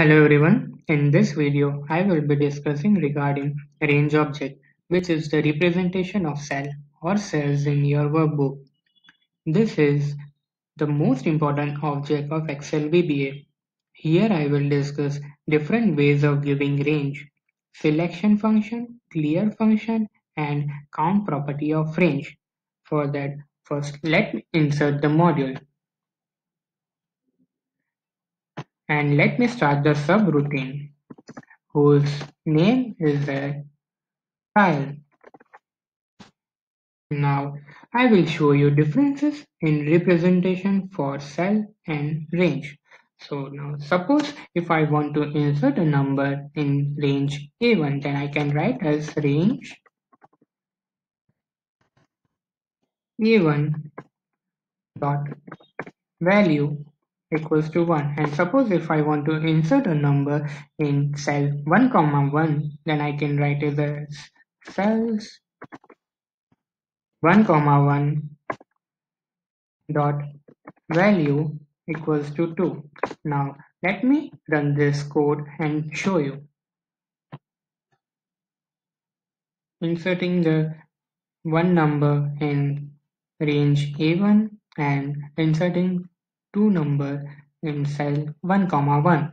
Hello everyone, in this video I will be discussing regarding range object which is the representation of cell or cells in your workbook. This is the most important object of Excel VBA. Here I will discuss different ways of giving range, selection function, clear function and count property of range. For that first let me insert the module. And let me start the subroutine whose name is a file. Now I will show you differences in representation for cell and range. So now suppose if I want to insert a number in range A1 then I can write as range A1 dot value equals to 1 and suppose if I want to insert a number in cell 1 comma 1 then I can write it as cells 1 comma 1 dot value equals to 2 now let me run this code and show you. Inserting the one number in range a1 and inserting two number in cell 1 comma 1.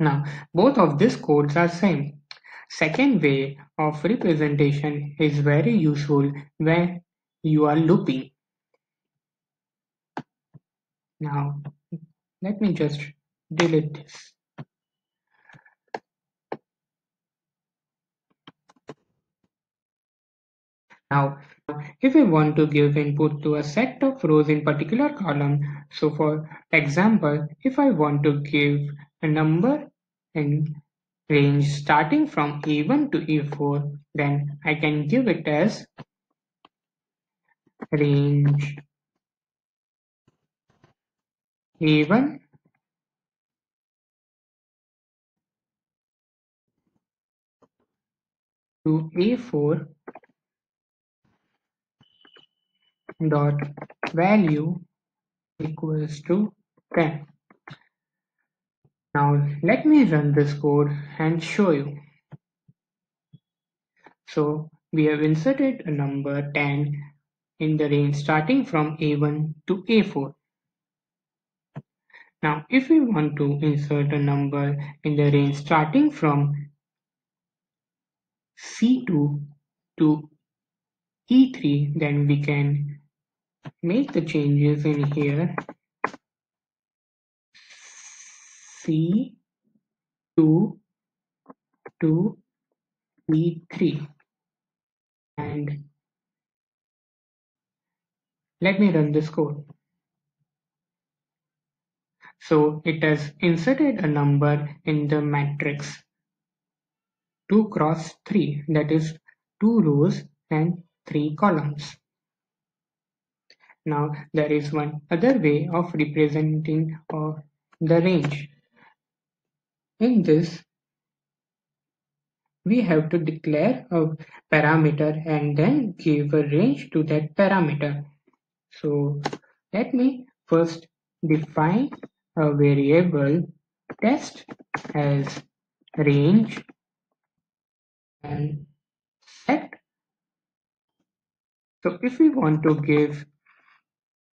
Now both of these codes are same. Second way of representation is very useful when you are looping. Now let me just delete this. Now if we want to give input to a set of rows in particular column, so for example, if I want to give a number in range starting from A1 to A4, then I can give it as range A1 to A4 dot value equals to 10. Now let me run this code and show you. So we have inserted a number 10 in the range starting from A1 to A4. Now if we want to insert a number in the range starting from C2 to E3 then we can make the changes in here C2 to E3 and let me run this code. So it has inserted a number in the matrix 2 cross 3 that is 2 rows and 3 columns. Now there is one other way of representing uh, the range. In this, we have to declare a parameter and then give a range to that parameter. So let me first define a variable test as range and set. So if we want to give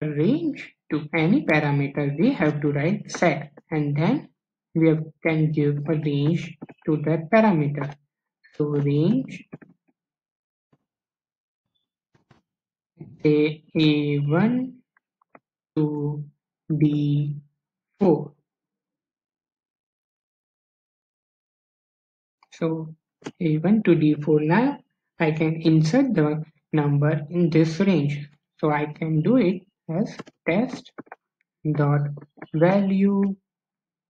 range to any parameter we have to write set and then we can give a range to that parameter. So range say a1 to d4 so a1 to d4 now i can insert the number in this range. So i can do it as test dot value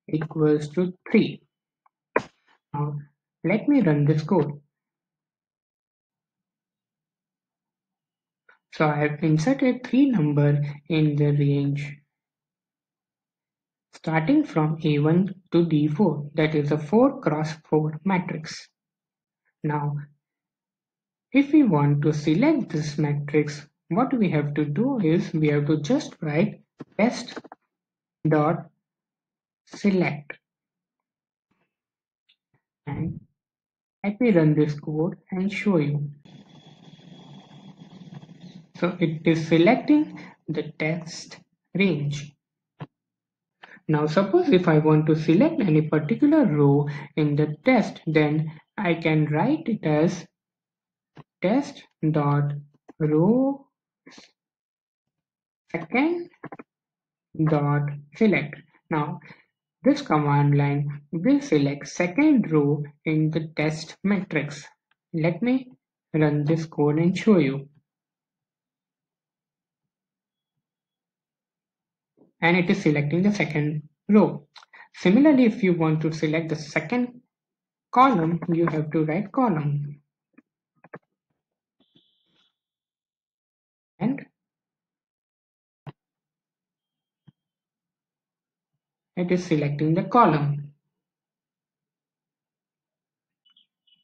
equals to 3. Now let me run this code. So I have inserted three number in the range starting from A1 to D4 that is a 4 cross 4 matrix. Now if we want to select this matrix what we have to do is we have to just write test dot select and let me run this code and show you. So it is selecting the test range. Now suppose if I want to select any particular row in the test then I can write it as test dot row second dot select. Now this command line will select second row in the test matrix. Let me run this code and show you. And it is selecting the second row. Similarly, if you want to select the second column, you have to write column. And it is selecting the column.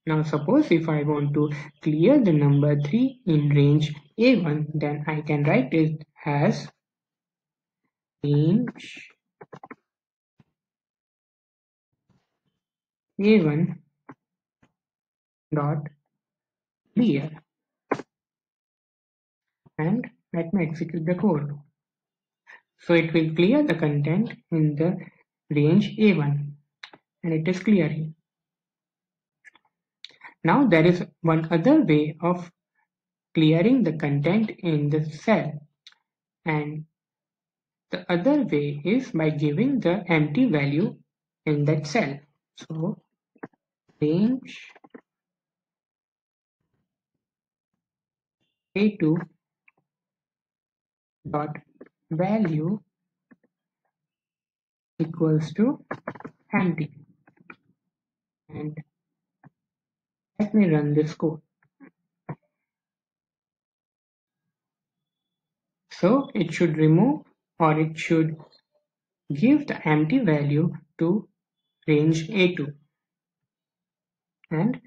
Now suppose if I want to clear the number 3 in range A1 then I can write it as range A1 dot clear and let me execute the code. So it will clear the content in the range A1 and it is clearing. Now there is one other way of clearing the content in the cell and the other way is by giving the empty value in that cell. So range A2 dot value equals to empty. And let me run this code. So it should remove or it should give the empty value to range A2 and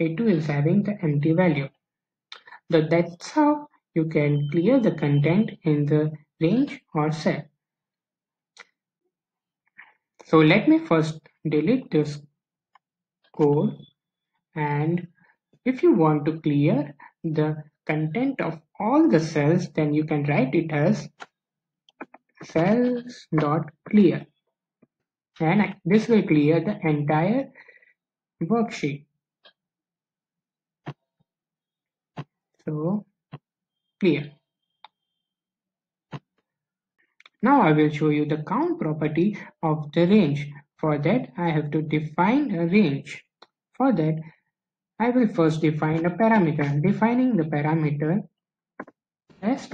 A2 is having the empty value. So that's how you can clear the content in the range or cell. So let me first delete this code and if you want to clear the content of all the cells then you can write it as cells dot clear and this will clear the entire worksheet. So clear. Now I will show you the count property of the range. For that I have to define a range. For that I will first define a parameter. Defining the parameter test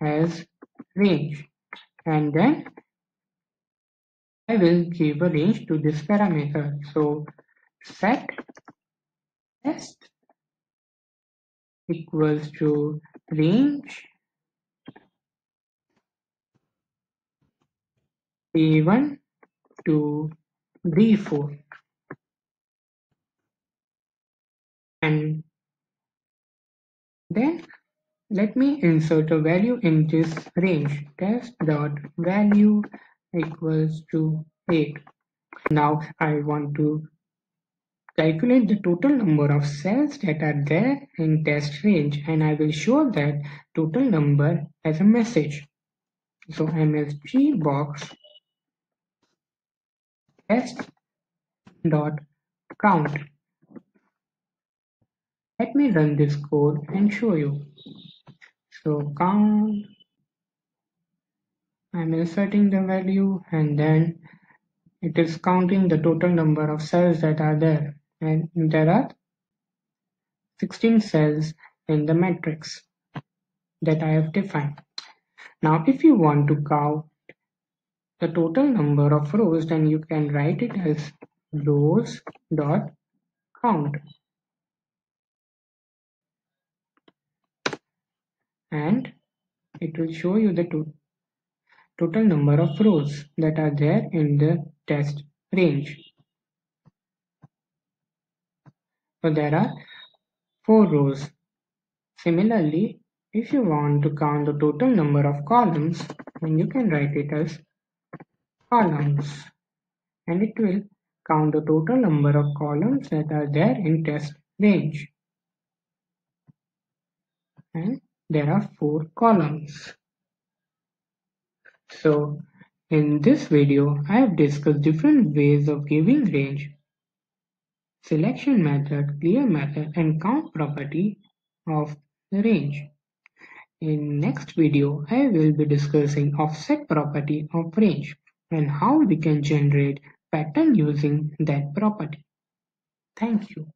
as range and then I will give a range to this parameter. So set test equals to range A1 to D4 and then let me insert a value in this range. Test dot value equals to 8 now I want to Calculate the total number of cells that are there in test range and I will show that total number as a message. So msg box test dot count. Let me run this code and show you. So count, I'm inserting the value and then it is counting the total number of cells that are there and there are sixteen cells in the matrix that I have defined. Now if you want to count the total number of rows then you can write it as rows dot count and it will show you the to total number of rows that are there in the test range. So there are four rows. Similarly, if you want to count the total number of columns, then you can write it as columns and it will Count the total number of columns that are there in test range. And there are four columns. So in this video, I have discussed different ways of giving range, selection method, clear method and count property of the range. In next video, I will be discussing offset property of range and how we can generate pattern using that property. Thank you.